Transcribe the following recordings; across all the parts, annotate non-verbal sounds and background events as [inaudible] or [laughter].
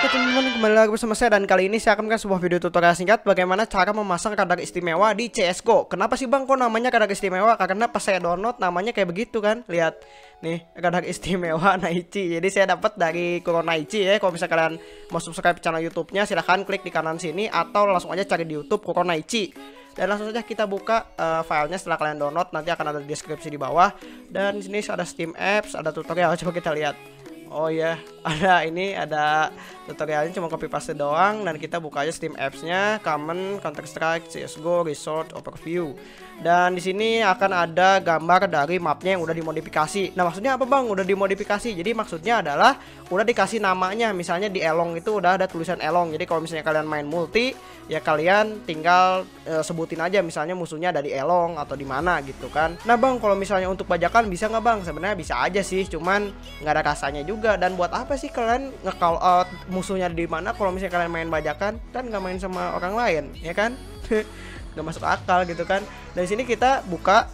Oke teman-teman kembali lagi bersama saya dan kali ini saya akan memberikan sebuah video tutorial singkat bagaimana cara memasang kadar istimewa di CSGO Kenapa sih bang kok namanya kadar istimewa? Karena pas saya download namanya kayak begitu kan? Lihat. Nih kadar istimewa [laughs] Naichi. Jadi saya dapat dari Kuro Naichi ya. Kalau misalnya kalian mau subscribe channel YouTube-nya silahkan klik di kanan sini Atau langsung aja cari di YouTube Kuro Naichi. Dan langsung saja kita buka uh, filenya setelah kalian download. Nanti akan ada di deskripsi di bawah. Dan di sini ada Steam Apps ada tutorial. Coba kita lihat Oh ya, [laughs] ada ini ada tutorialnya cuma copy paste doang dan kita buka aja Steam apps-nya, Common, Counter Strike, CS:GO, Resort, Overview. Dan di sini akan ada gambar dari mapnya yang udah dimodifikasi. Nah, maksudnya apa, Bang? Udah dimodifikasi. Jadi maksudnya adalah udah dikasih namanya. Misalnya di Elong itu udah ada tulisan Elong. Jadi kalau misalnya kalian main multi, ya kalian tinggal e, sebutin aja misalnya musuhnya ada di Elong atau di mana gitu kan. Nah, Bang, kalau misalnya untuk bajakan bisa nggak, Bang? Sebenarnya bisa aja sih, cuman nggak ada rasanya juga. Dan buat apa sih kalian nge-call out musuhnya di mana kalau misalnya kalian main bajakan? Kan nggak main sama orang lain, ya kan? [laughs] nggak masuk akal gitu kan? Dari sini kita buka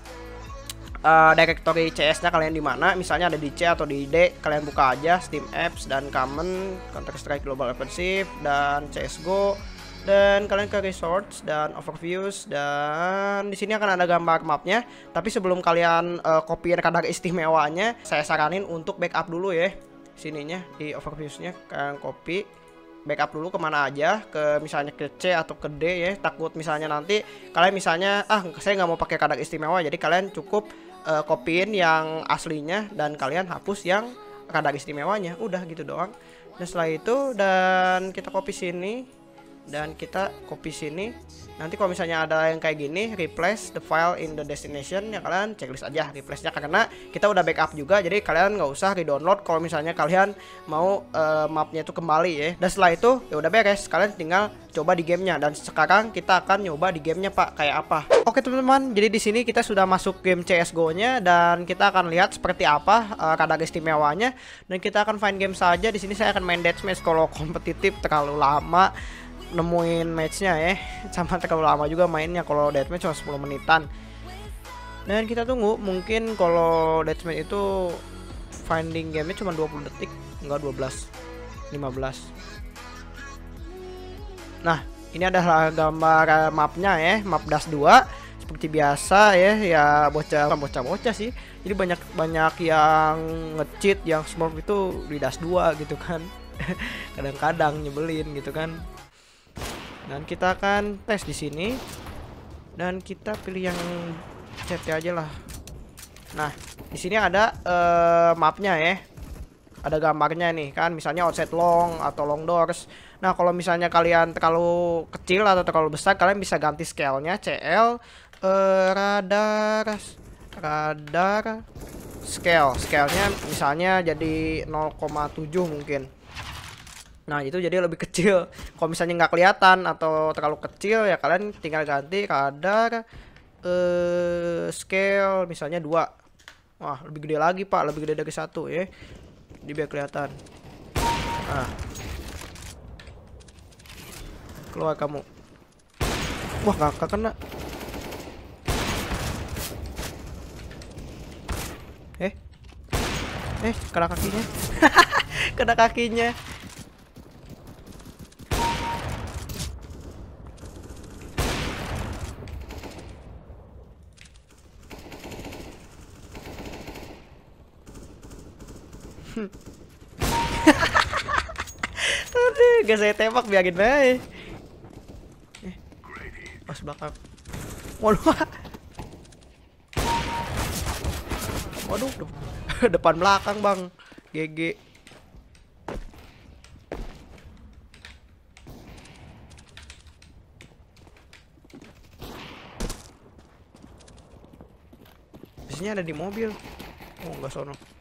uh, directory CS-nya kalian di mana. Misalnya ada di C atau di D kalian buka aja Steam Apps dan Common Counter Strike Global Offensive dan CS:GO dan kalian ke resorts dan overviews dan di sini akan ada gambar mapnya. Tapi sebelum kalian uh, copy kadar istimewanya saya saranin untuk backup dulu ya sininya di overviewsnya kalian copy backup dulu ke mana aja ke misalnya ke C atau ke D ya takut misalnya nanti kalian misalnya ah saya nggak mau pakai kadar istimewa jadi kalian cukup uh, copyin yang aslinya dan kalian hapus yang kadar istimewanya udah gitu doang. Dan setelah itu dan kita copy sini dan kita copy sini. Nanti kalau misalnya ada yang kayak gini replace the file in the destination ya kalian checklist aja. Replace nya karena kita udah backup juga jadi kalian nggak usah re-download kalau misalnya kalian mau uh, mapnya itu kembali ya. Dan setelah itu ya udah beres. Kalian tinggal coba di gamenya. Dan sekarang kita akan nyoba di gamenya pak. Kayak apa? Oke teman-teman. Jadi di sini kita sudah masuk game CSGO nya dan kita akan lihat seperti apa uh, kadar istimewanya. Dan kita akan find game saja. Di sini saya akan main deathmatch kalau [laughs] kompetitif terlalu lama nemuin matchnya ya sama [laughs] terlalu lama juga mainnya kalau deathmatch cuma 10 menitan. Dan kita tunggu mungkin kalau deathmatch itu finding gamenya cuma 20 detik enggak 12 15 nah ini adalah gambar mapnya ya map das 2 seperti biasa ya ya bocah bocah bocah sih. Jadi banyak banyak yang ngecheat yang smurf itu di das 2 gitu kan. [laughs] Kadang-kadang nyebelin gitu kan dan kita akan tes di sini. Dan kita pilih yang CT aja lah. Nah di sini ada uh, mapnya ya. Ada gambarnya nih kan? Misalnya outside long atau long doors. Nah kalau misalnya kalian terlalu kecil atau terlalu besar kalian bisa ganti scale-nya. CL uh, radar radar scale. Scale-nya misalnya jadi 0,7 mungkin Nah itu jadi lebih kecil. [laughs] Kalau misalnya nggak kelihatan atau terlalu kecil ya kalian tinggal ganti kadar uh, Scale misalnya dua. Wah lebih gede lagi pak. Lebih gede dari satu ya. Jadi biar kelihatan. Nah. Keluar kamu. Wah nggak kena. Eh? Eh kena kakinya? [laughs] Kena kakinya [laughs] Aduh, gak saya tembak biarin baik. Eh, pas belakang. Waduh. [laughs] Waduh, [laughs] depan belakang bang. GG. Biasanya ada di mobil. Oh, enggak sono.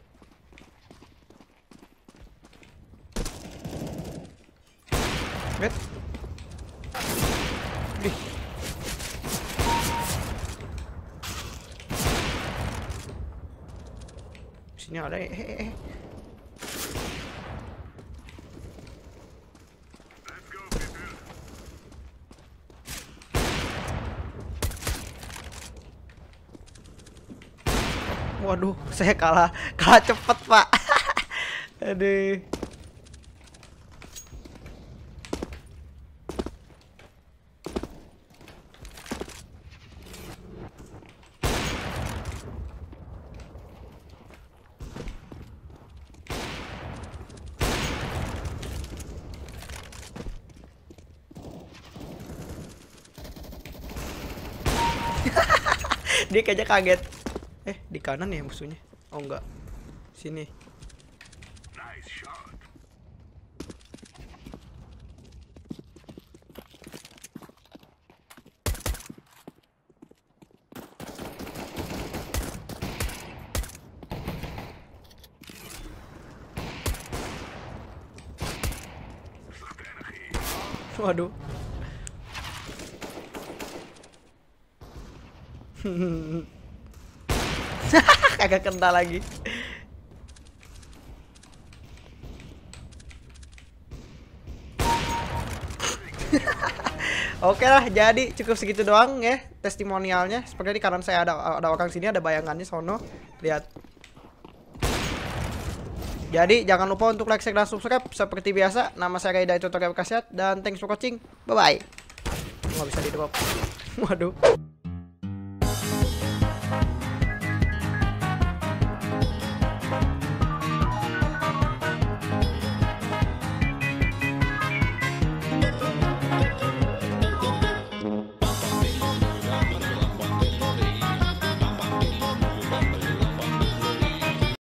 Bet. Ih. Sini ada eh, eh, eh. Waduh, saya kalah kalah cepet, Pak. [laughs] Aduh. [laughs] Dia kayaknya kaget. Eh, di kanan ya musuhnya. Oh enggak. Sini. Waduh. [laughs] Kagak kena lagi. [laughs] Oke lah, jadi cukup segitu doang ya testimonialnya. Seperti di kanan saya ada ada orang sini ada bayangannya sono. Lihat. Jadi jangan lupa untuk like, share, dan subscribe seperti biasa. Nama saya Gaida Tutorial Kasiat dan thanks for watching. Bye bye. Nggak bisa di drop. [laughs] Waduh.